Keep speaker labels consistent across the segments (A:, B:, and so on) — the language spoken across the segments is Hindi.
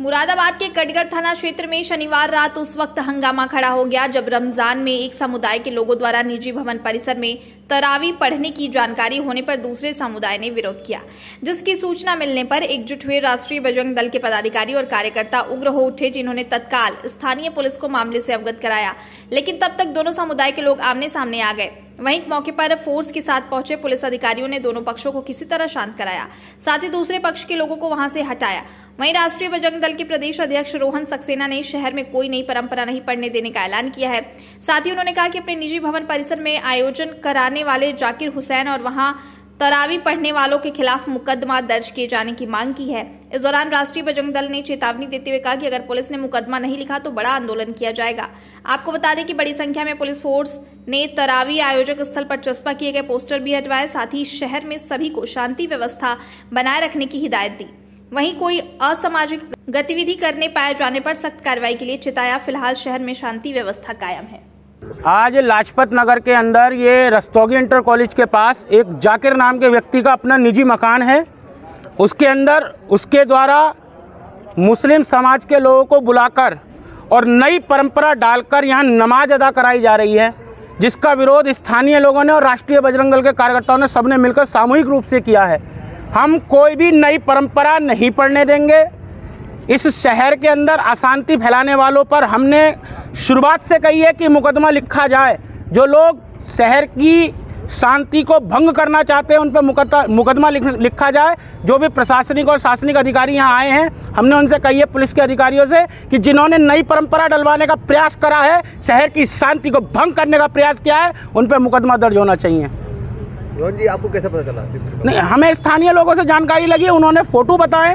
A: मुरादाबाद के कटगढ़ थाना क्षेत्र में शनिवार रात उस वक्त हंगामा खड़ा हो गया जब रमज़ान में एक समुदाय के लोगों द्वारा निजी भवन परिसर में तरावी पढ़ने की जानकारी होने पर दूसरे समुदाय ने विरोध किया, जिसकी सूचना मिलने पर एकजुट हुए राष्ट्रीय बजरंग दल के पदाधिकारी और कार्यकर्ता उग्र हो उठे जिन्होंने तत्काल स्थानीय पुलिस को मामले से अवगत कराया, लेकिन तब तक दोनों समुदाय के लोग आमने सामने आ गए। वहीं मौके पर फोर्स के साथ पहुँचे पुलिस अधिकारियों ने दोनों पक्षों को किसी तरह शांत कराया, साथ ही दूसरे पक्ष के लोगों को वहाँ से हटाया। वहीं राष्ट्रीय बजरंग दल के प्रदेश अध्यक्ष रोहन सक्सेना ने शहर में कोई नई परंपरा नहीं पड़ने देने का ऐलान किया है। साथ ही उन्होंने कहा कि अपने निजी भवन परिसर में आयोजन कराने वाले जाकिर हुसैन और वहाँ तरावी पढ़ने वालों के खिलाफ मुकदमा दर्ज किए जाने की मांग की है। इस दौरान राष्ट्रीय बजरंग दल ने चेतावनी देते हुए कहा कि अगर पुलिस ने मुकदमा नहीं लिखा तो बड़ा आंदोलन किया जाएगा। आपको बता दें कि बड़ी संख्या में पुलिस फोर्स ने तरावी आयोजक स्थल पर चस्पा किए गए पोस्टर भी हटवाए, साथ ही शहर में सभी को शांति व्यवस्था बनाए रखने की हिदायत दी। वहीं कोई असामाजिक गतिविधि करने पाए जाने पर सख्त कार्रवाई के लिए चिताया फ़िलहाल शहर में शांति व्यवस्था कायम है।
B: आज लाजपत नगर के अंदर ये रस्तोगी इंटर कॉलेज के पास एक जाकिर नाम के व्यक्ति का अपना निजी मकान है। उसके अंदर, उसके द्वारा मुस्लिम समाज के लोगों को बुलाकर और नई परंपरा डालकर यहाँ नमाज़ अदा कराई जा रही है, जिसका विरोध स्थानीय लोगों ने और राष्ट्रीय बजरंग दल के कार्यकर्ताओं ने सबने मिलकर सामूहिक रूप से किया है। हम कोई भी नई परंपरा नहीं पढ़ने देंगे। इस शहर के अंदर अशांति फैलाने वालों पर हमने शुरुआत से कही है कि मुकदमा लिखा जाए। जो लोग शहर की शांति को भंग करना चाहते हैं, उन पर मुकदमा लिखा जाए। जो भी प्रशासनिक और शासनिक अधिकारी यहाँ आए हैं, हमने उनसे कही है, पुलिस के अधिकारियों से, कि जिन्होंने नई परंपरा डलवाने का प्रयास करा है, शहर की शांति को भंग करने का प्रयास किया है, उन पर मुकदमा दर्ज होना चाहिए।
C: रोहन जी आपको कैसे पता चला?
B: नहीं हमें स्थानीय लोगों से जानकारी लगी उन्होंने फ़ोटो बताए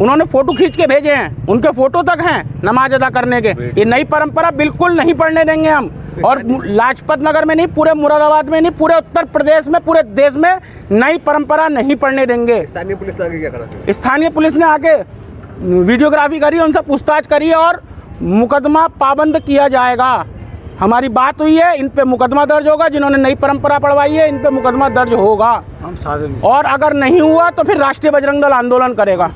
B: उन्होंने फ़ोटो खींच के भेजे हैं उनके फ़ोटो तक हैं नमाज़ अदा करने के। ये नई परंपरा बिल्कुल नहीं पढ़ने देंगे हम। और लाजपत नगर में नहीं पूरे मुरादाबाद में नहीं पूरे उत्तर प्रदेश में पूरे देश में नई परंपरा नहीं पढ़ने देंगे।
C: स्थानीय पुलिस ने आगे क्या करा?
B: स्थानीय पुलिस ने आके वीडियोग्राफी करी उनसे पूछताछ करी और मुकदमा पाबंद किया जाएगा। हमारी बात हुई है इन पे मुकदमा दर्ज होगा जिन्होंने नई परंपरा पढ़वाई है इन पे मुकदमा दर्ज होगा।
C: हम
B: और अगर नहीं हुआ तो फिर राष्ट्रीय बजरंग दल आंदोलन करेगा।